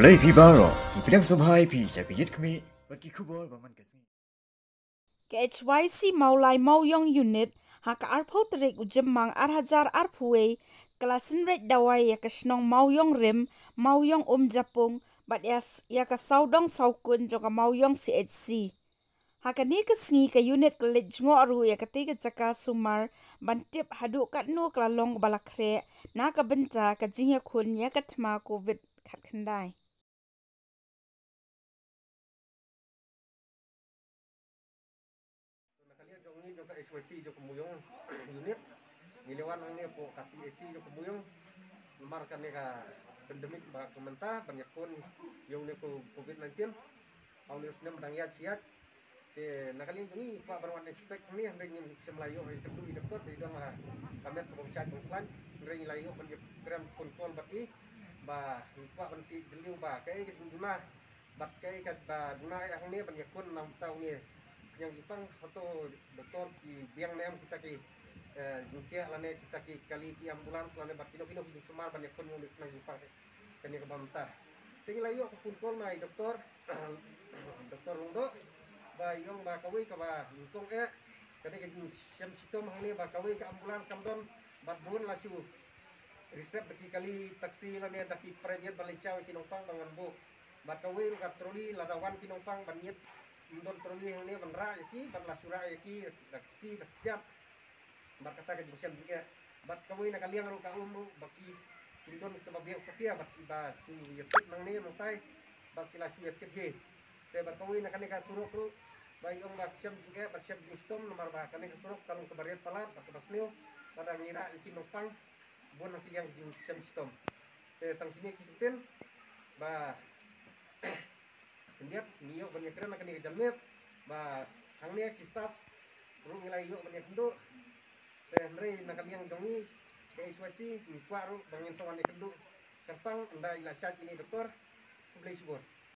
play pi baro ipidang somhai pi cha pi yit kmi but ki khubor ba man kasi ke hyc maulai mau yong unit hak arpho trek ujem mang ar hajar ar phuei klasin red dawai ya kasnong mau yong rem mau yong um japung but yes ya ka saudong saukun jo ka mau yong chc hakani ka sngi ka unit ka lejngo aru ya ka te ka chaka sumar ban tip hadu kat no kla long balakre na ka benta ka jingya khun ya ka thma covid khat khandai SYC jong kumuyong unit ngilewan ang ni po kasi SC jong kumuyong markan ni ka pandemik ba kumanta banyak pun yung ni ko COVID-19 ang ni usnem dang yat siat te nakalian jong ni pa barwan expect ni ang ring sa Melayu ay tentu i doktor di dong kamet ko chat ko kwan ring layo ban kram phone call bat i ba pa ban ti diliu ba kay kiting duna bat kay kat ba duna ang banyak pun nam tau ni yang ipang foto doktor di biang nem kita ki jungkia lane kita ki kali ki ambulans lane bat kino ki semar banyak pun yang nang ipang kani ke bantah. Tinggal ayo aku pun kol mai doktor doktor lungdo ba yong ba kawi ka ba lungkong e kani ke siam sitom hang ni ba kawi ka ambulans kamdon bat bun lasu resep daki kali taksi lane daki private balicaw kinongpang bangan bu. Bat kawi ka troli ladawan kinongpang banyet don troli yang ni bandra yaki bat la sura yaki dakti dakjat bat kata ke jungsian juga bat kawin nak kaliang ru ka umu baki indon ke babiang sakia bat ba su yatit nang ni montai bat kila su yatit ge te bat kawin nak ka suruk ru bai ong bat siam juga bat siam gustom nomor ba kani ka kalung ke bariat bat basneu pada ngira iki nopang. Bon nak yang siam gustom te tang sini kiten ba Kendiap niyo banyak keren akan jalmet ba ang niya ki staff. Rung nilai yo banyak kendo. Teh nre nakaliang dongi ke iswasi ni kwaru bangin sawan ni kendo. Kerpang anda ila syat ini doktor. Publish board